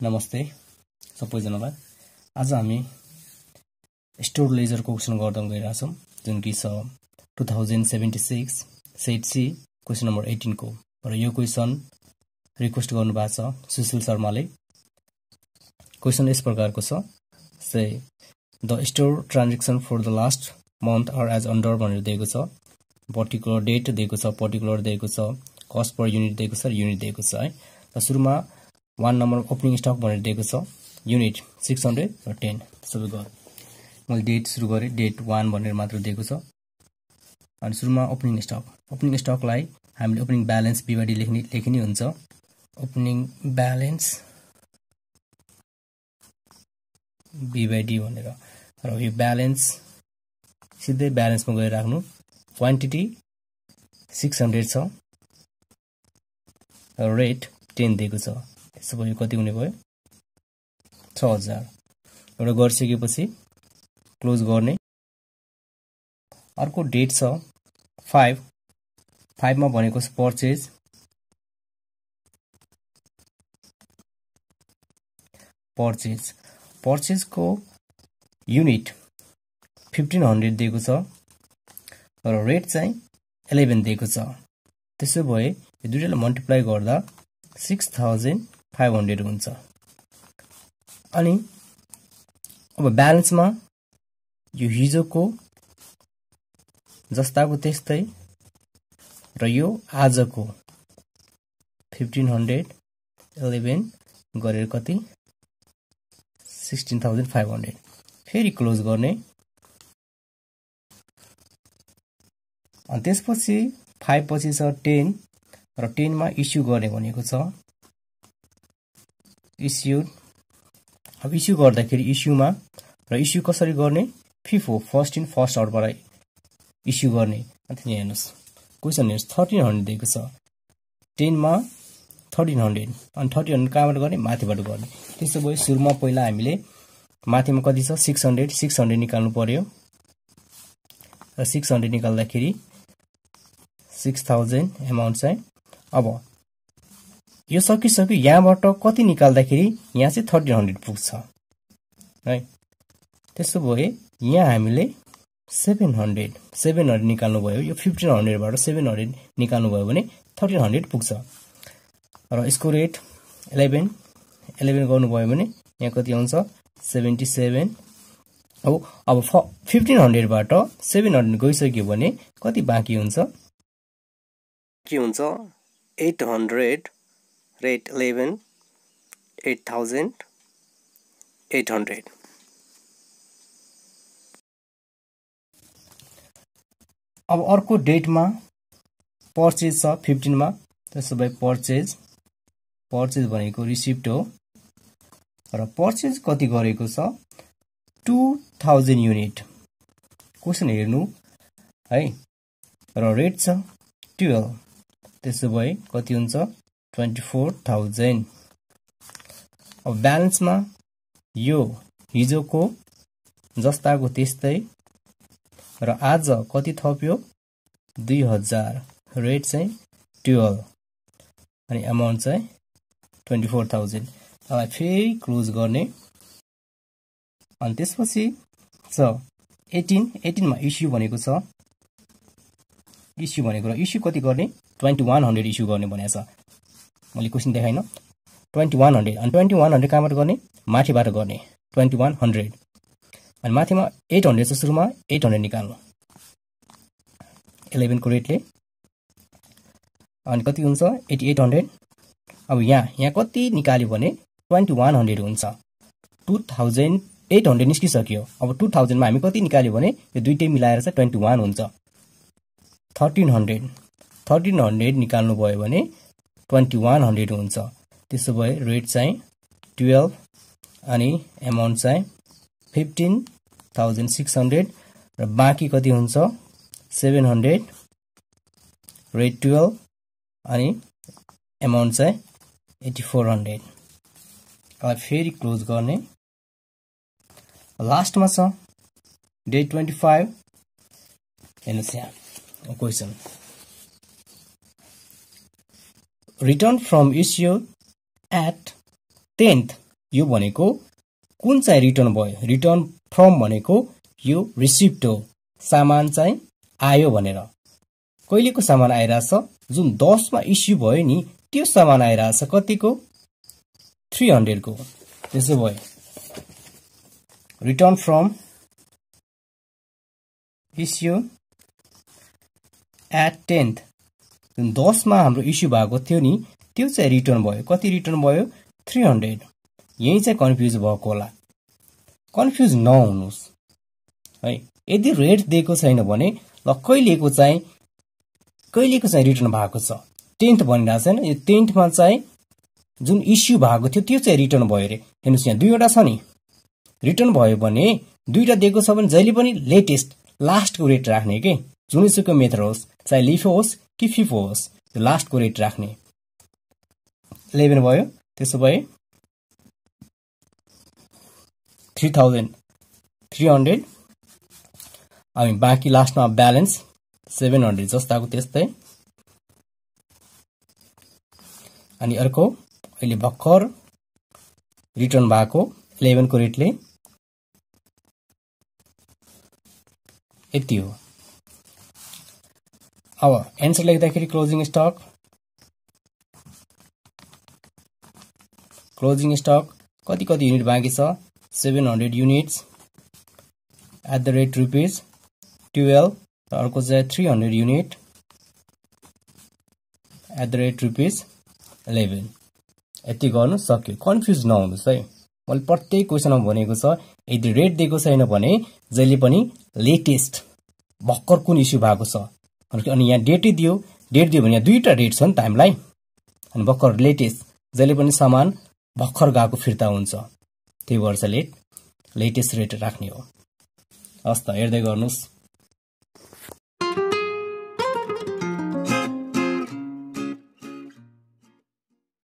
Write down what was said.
नमस्ते सबैजनालाई आज हामी स्टोर लेजरको क्वेसन गर्दा गइरहेछौँ जुन कि छ two thousand seventy six set C question number एटिनको। र यो क्वेसन रिक्वेस्ट गर्नुभएको छ सुशील शर्माले। क्वेसन यस प्रकारको छ say the store transaction for the last month are as under भनेर दिएको छ। पर्टिकुलर डेट दिएको छ पर्टिकुलर दिएको छ कस्ट पर युनिट दिएको छ युनिट दिएको छ है। र सुरुमा वान नम्बर ओपनिङ स्टक भनेर दिएको छ। युनिट सिक्स हन्ड्रेड र टेन। सबै गर। मैले डेट सुरु गरेँ। डेट वान भनेर मात्र दिएको छ। अनि सुरुमा ओपनिङ स्टक। ओपनिङ स्टकलाई हामीले ओपनिङ ब्यालेन्स बिवाडी लेख्ने लेख्ने हुन्छ। ओपनिङ ब्यालेन्स बिवाइडी भनेर। र यो ब्यालेन्स सिधै ब्यालेन्समा गएर राख्नु। क्वान्टिटी सिक्स हन्ड्रेड छ। रेट टेन दिएको छ। त्यसो भयो कति हुने भयो? छ हजार। एउटा गरिसकेपछि क्लोज गर्ने। अर्को डेट छ फाइभ। फाइभमा भनेको पर्चेज पर्चेज पर्चेजको युनिट फिफ्टिन हन्ड्रेड दिएको छ र रेट चाहिँ इलेभेन दिएको छ। त्यसो भए यो दुइटालाई मल्टिप्लाई गर्दा सिक्स थाउजन्ड फाइभ हन्ड्रेड हुन्छ। अनि अब ब्यालेन्समा यो हिजोको जस्ताको त्यस्तै र यो आजको फिफ्टिन हन्ड्रेड इलेभेन गरेर कति? Sixteen thousand five hundred. फेरि क्लोज गर्ने। अनि त्यसपछि फाइभ पछि छ टेन र टेनमा इस्यु गर्ने भनेको छ। इस्युड अब इस्यु गर्दाखेरि इस्युमा र इस्यु कसरी गर्ने? फिफो फर्स्ट इन फर्स्ट आउटबाट इस्यु गर्ने। अन्त यहाँ हेर्नुहोस्। क्वेसन हेर्नुहोस्। थर्टिन हन्ड्रेड दिएको छ। टेनमा थर्टिन हन्ड्रेड अनि थर्टिन हन्ड्रेड कहाँबाट गर्ने? माथिबाट गर्ने। त्यसो भए सुरुमा पहिला हामीले माथिमा कति छ? सिक्स हन्ड्रेड सिक्स हन्ड्रेड निकाल्नु पर्यो। र सिक्स हन्ड्रेड निकाल्दाखेरि सिक्स थाउजन्ड एमाउन्ट चाहिँ अब यो सकिसक्यो यहाँबाट कति निकाल्दाखेरि यहाँ चाहिँ थर्टिन हन्ड्रेड पुग्छ। है त्यसो भए यहाँ हामीले सेभेन हन्ड्रेड सेभेन हन्ड्रेड निकाल्नु भयो यो फिफ्टिन हन्ड्रेडबाट सेभेन हन्ड्रेड निकाल्नु भयो भने थर्टिन हन्ड्रेड पुग्छ। र यसको रेट इलेभेन इलेभेन गर्नुभयो भने यहाँ कति आउँछ सेभेन्टी सेभेन। अब अब फ फिफ्टिन हन्ड्रेडबाट सेभेन हन्ड्रेड गइसक्यो भने कति बाँकी हुन्छ? के हुन्छ? एट हन्ड्रेड rate 11 8800 अब अर्को डेटमा पर्चेज छ फिफ्टिनमा त्यसो भए पर्चेज पर्चेज भनेको रिसिप्ट हो। र पर्चेज कति गरेको छ? टु थाउजन्ड युनिट क्वेसन हेर्नु है? र रेट छ टुवेल्भ त्यसो भए कति हुन्छ? ट्वेन्टी फोर थाउजन्ड अब ब्यालेन्समा यो हिजोको जस्ताको त्यस्तै र आज कति थप्यो? दुई हजार. रेट चाहिँ टुवेल्भ अनि एमाउन्ट चाहिँ ट्वेन्टी फोर थाउजन्ड अब फेरि क्लोज गर्ने। अनि त्यसपछि छ एटिन एटिनमा इस्यु भनेको छ। इस्यु भनेको र इस्यु कति गर्ने? ट्वेन्टी वान हन्ड्रेड इस्यु गर्ने भनेको छ। मैले क्वेसन देखाइन। ट्वेन्टी वान हन्ड्रेड अनि ट्वेन्टी वान हन्ड्रेड कहाँबाट गर्ने? माथिबाट गर्ने। ट्वेन्टी वान हन्ड्रेड अनि माथिमा एट हन्ड्रेड चाहिँ सुरुमा एट हन्ड्रेड निकाल्नु। इलेभेनको रेटले अनि कति हुन्छ? एट्टी एट हन्ड्रेड अब यहाँ यहाँ कति निकाल्यो भने ट्वेन्टी वान हन्ड्रेड हुन्छ। टु थाउजन्ड एट हन्ड्रेड निस्किसक्यो। अब टु थाउजन्डमा हामी कति निकाल्यो भने यो दुइटै मिलाएर चाहिँ ट्वेन्टी वान हुन्छ। थर्टिन हन्ड्रेड थर्टिन हन्ड्रेड निकाल्नु भयो भने ट्वेन्टी वान हन्ड्रेड हुन्छ। त्यसो भए रेट चाहिँ टुवेल्भ अनि एमाउन्ट चाहिँ फिफ्टिन थाउजन्ड सिक्स हन्ड्रेड र बाँकी कति हुन्छ? सेभेन हन्ड्रेड रेट टुवेल्भ अनि एमाउन्ट चाहिँ एट्टी फोर हन्ड्रेड अब फेरि क्लोज गर्ने। लास्टमा छ। डे ट्वेन्टी फाइभ हेर्नुहोस् यहाँ। Question return from issue at 10th यो भनेको कुन चाहिँ रिटर्न भयो? रिटर्न फ्रम भनेको यो रिसिप्ट हो। सामान चाहिँ आयो भनेर। कहिलेको सामान आइरहेछ? जुन दसमा इस्यु भयो नि त्यो सामान आइरहेछ कतिको? थ्री हन्ड्रेडको त्यसो भयो। Return from issue at tenth दसमा हाम्रो इस्यु भएको थियो नि त्यो चाहिँ रिटर्न भयो। कति रिटर्न भयो? थ्री हन्ड्रेड यही चाहिँ कन्फ्युज भएको होला। कन्फ्युज नहुनुहोस्। है यदि रेट दिएको छैन भने ल कहिलेको चाहिँ कहिलेको चाहिँ रिटर्न भएको छ? टेन्थ भनिरहेको छैन। यो टेन्थमा चाहिँ जुन इस्यु भएको थियो त्यो चाहिँ रिटर्न भयो अरे। हेर्नुहोस् यहाँ दुईवटा छ नि। रिटर्न भयो भने दुईवटा दिएको छ भने जहिले पनि लेटेस्ट लास्टको रेट राख्ने के? जुनैसुकै मेथड होस् चाहे लिफो होस् कि फिफो होस् त्यो लास्टको रेट राख्ने। इलेभेन भयो त्यसो भए थ्री थाउजन्ड थ्री हन्ड्रेड अनि बाँकी लास्टमा ब्यालेन्स सेभेन हन्ड्रेड जस्ताको त्यस्तै। अनि अर्को अहिले भर्खर रिटर्न भएको इलेभेनको रेटले यति हो। अब एन्सर लेख्दाखेरि क्लोजिङ स्टक। क्लोजिङ स्टक कति कति युनिट बाँकी छ? Seven hundred units at the rate rupees twelve र अर्को चाहिँ three hundred unit at the rate rupees eleven. यति गर्नु सक्यो। कन्फ्युज नहुनुहोस् है। मैले प्रत्येक क्वेसनमा भनेको छ यदि रेट दिएको छैन भने जहिले पनि लेटेस्ट भर्खर कुन इस्यु भएको छ? अनि यहाँ डेटै दियो। डेट दियो भने यहाँ दुईवटा डेट छ नि त हामीलाई अनि भर्खर लेटेस्ट जहिले पनि सामान भर्खर गएको फिर्ता हुन्छ। त्यही भएर चाहिँ लेट लेटेस्ट रेट राख्ने हो। हस् त हेर्दै गर्नुहोस्।